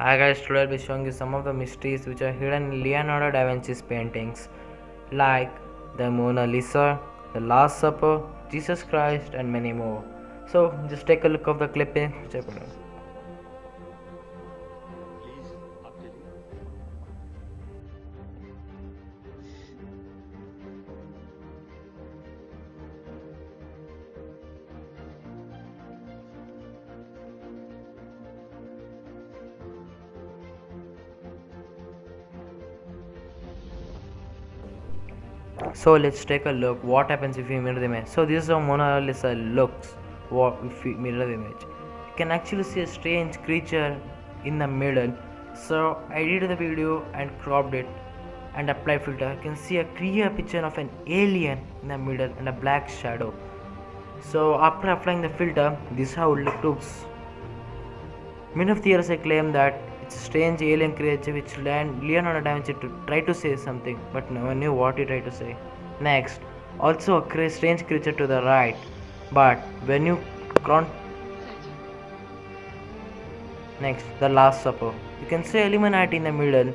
Hi guys, today I'll be showing you some of the mysteries which are hidden in Leonardo da Vinci's paintings, like the Mona Lisa, the Last Supper, Jesus Christ, and many more. So just take a look of the clipping. Out. So let's take a look what happens if we mirror the image. So this is how Mona Lisa looks what if we mirror the image. You can actually see a strange creature in the middle. So I did the video and cropped it and applied filter. You can see a clear picture of an alien in the middle and a black shadow. So after applying the filter, this is how it looks. Many of theorists claim that strange alien creature which Leonardo da Vinci to try to say something, but no one knew what he tried to say. Next, also a strange creature to the right, but when you count. Next, the Last Supper. You can see Illuminati in the middle.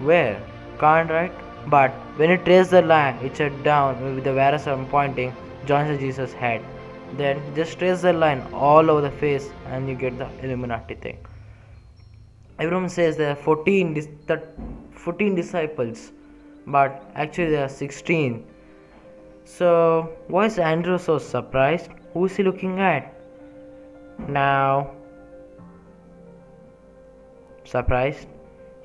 Where? Can't right? But when you trace the line, it's down with the various arm pointing, joins Jesus' head. Then just trace the line all over the face and you get the Illuminati thing everyone says there are 14 dis- 14 disciples but actually there are 16 so why is andrew so surprised? Who is he looking at? Now surprised?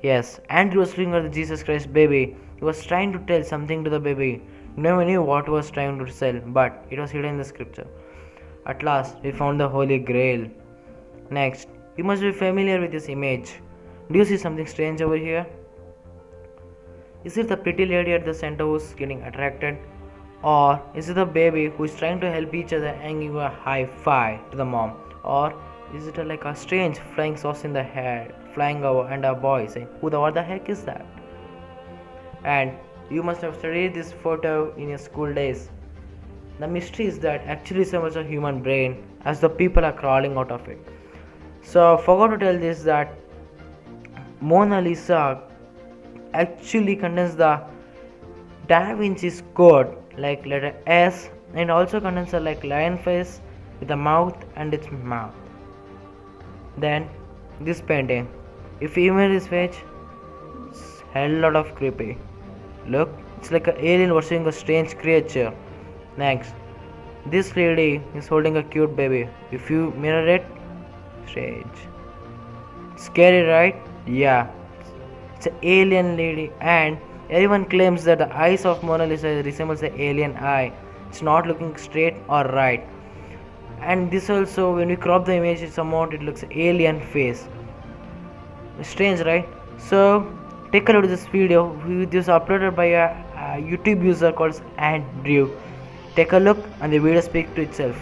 Yes andrew was looking at the jesus christ baby. He was trying to tell something to the baby. No knew what he was trying to tell but it was hidden in the scripture. At last we found the holy grail. Next you must be familiar with this image do you see something strange over here? Is it the pretty lady at the center who's getting attracted? Or is it the baby who is trying to help each other and give a high five to the mom? Or is it like a strange flying sauce in the hair flying over and a boy saying, Who the what the heck is that? And you must have studied this photo in your school days. The mystery is that actually so much a human brain as the people are crawling out of it. So forgot to tell this that Mona Lisa actually contains the Da Vinci's code like letter S and also contains a like lion face with a mouth and its mouth. Then this painting, if you image this page, it's hell lot of creepy. Look, it's like an alien watching a strange creature. Next, this lady is holding a cute baby. If you mirror it, strange. Scary, right? Yeah, it's an alien lady, and everyone claims that the eyes of Mona Lisa resembles the alien eye. It's not looking straight or right. And this also, when we crop the image it's somewhat, it looks alien face. Strange, right? So, take a look at this video. This is uploaded by a, a YouTube user called Andrew. Take a look, and the video speaks to itself.